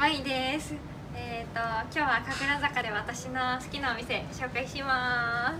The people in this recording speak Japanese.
まいです。えっ、ー、と今日は神楽坂で私の好きなお店紹介します。